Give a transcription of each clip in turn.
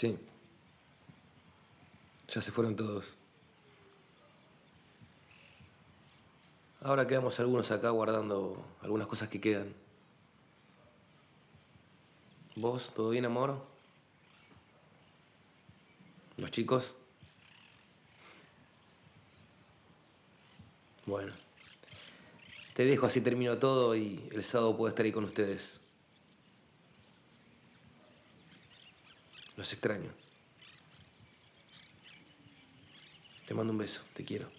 Sí. Ya se fueron todos. Ahora quedamos algunos acá guardando algunas cosas que quedan. ¿Vos? ¿Todo bien, amor? ¿Los chicos? Bueno. Te dejo, así termino todo y el sábado puedo estar ahí con ustedes. Los extraño. Te mando un beso, te quiero.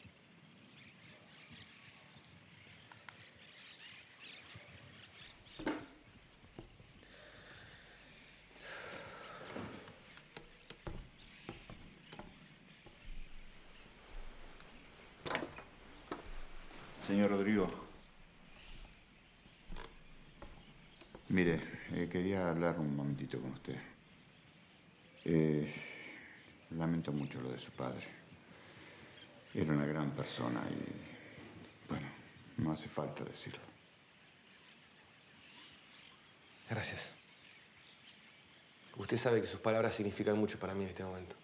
Señor Rodrigo. Mire, eh, quería hablar un momentito con usted. Eh, lamento mucho lo de su padre. Era una gran persona y, bueno, no hace falta decirlo. Gracias. Usted sabe que sus palabras significan mucho para mí en este momento.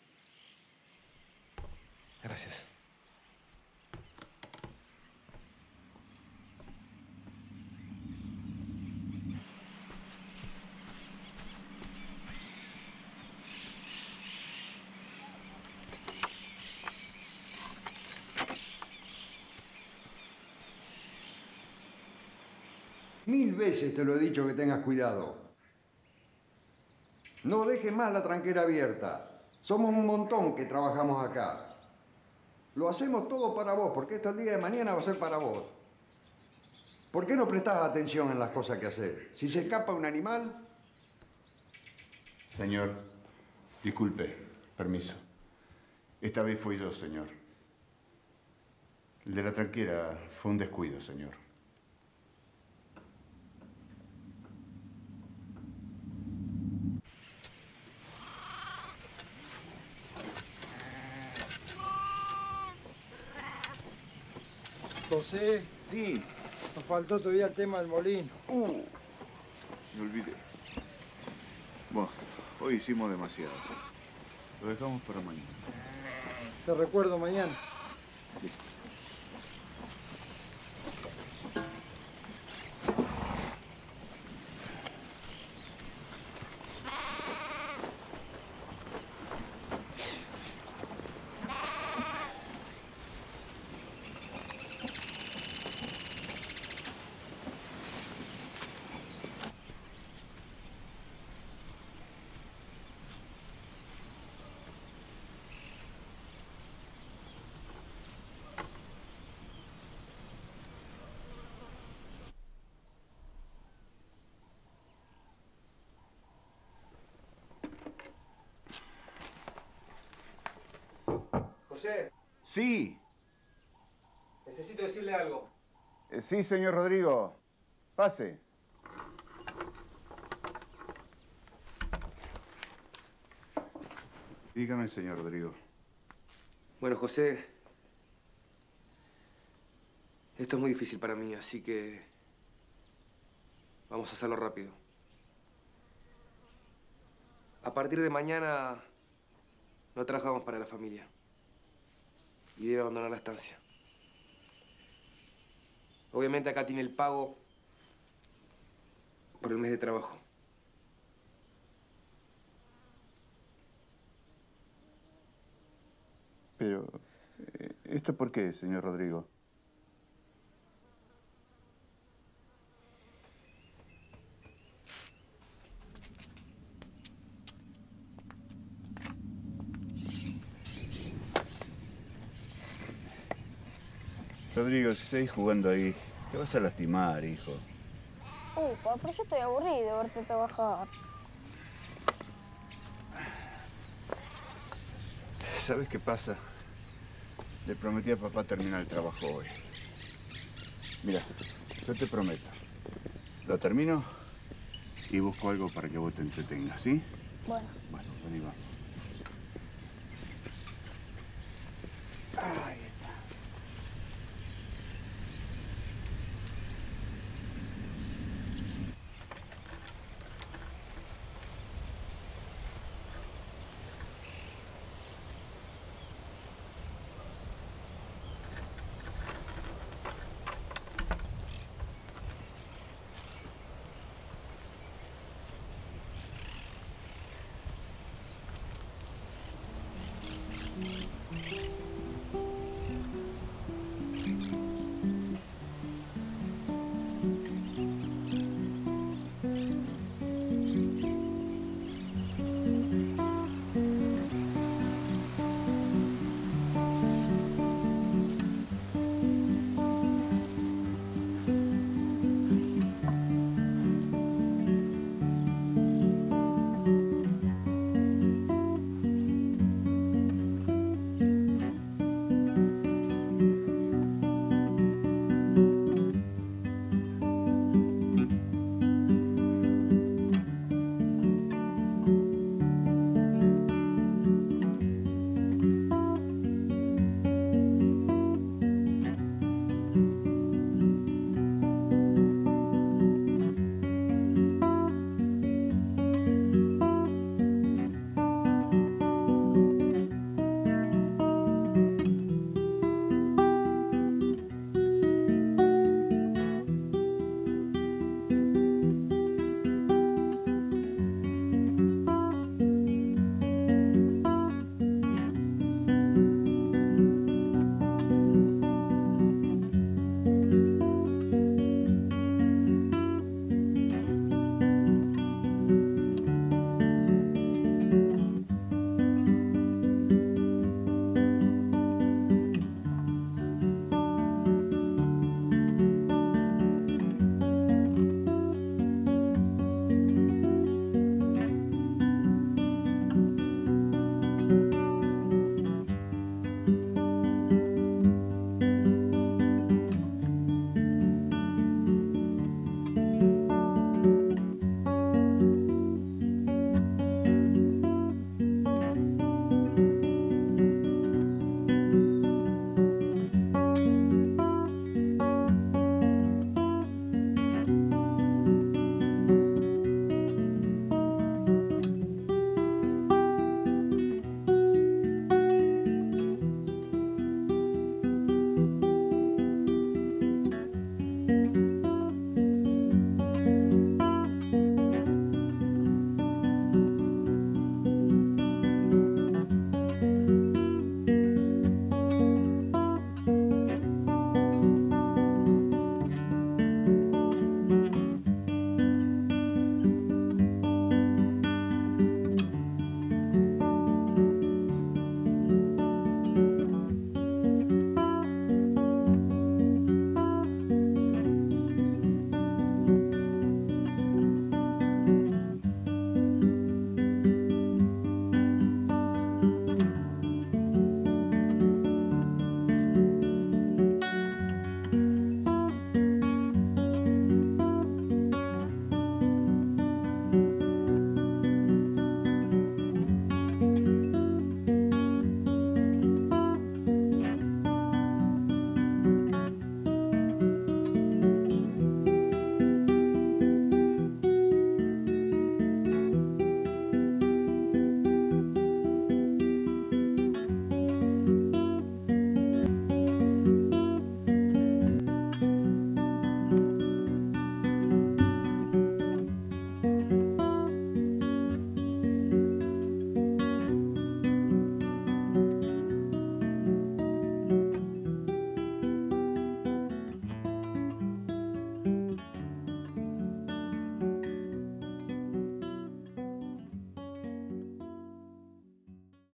Gracias. Mil veces te lo he dicho que tengas cuidado. No dejes más la tranquera abierta. Somos un montón que trabajamos acá. Lo hacemos todo para vos, porque esto el día de mañana va a ser para vos. ¿Por qué no prestás atención en las cosas que haces? Si se escapa un animal, Señor, disculpe, permiso. Esta vez fui yo, señor. El de la tranquera fue un descuido, señor. José, Sí, nos faltó todavía el tema del molino. me olvidé. Bueno, hoy hicimos demasiado. Lo dejamos para mañana. Te recuerdo mañana. José, Sí, necesito decirle algo. eh, sí, señor Rodrigo. Pase. Dígame, señor Rodrigo. Bueno, José, esto es muy difícil para mí, así que vamos a hacerlo rápido. A partir de mañana no trabajamos para la familia y debe abandonar la estancia. Obviamente acá tiene el pago por el mes de trabajo. Pero, eh, ¿esto por qué, señor Rodrigo? Rodrigo, si seguís jugando ahí, te vas a lastimar, hijo. Ufa, pero yo estoy aburrido de verte trabajar. ¿Sabes qué pasa? Le prometí a papá terminar el trabajo hoy. Mira, yo te prometo. Lo termino y busco algo para que vos te entretengas, ¿sí? Bueno, Bueno, vení, vamos.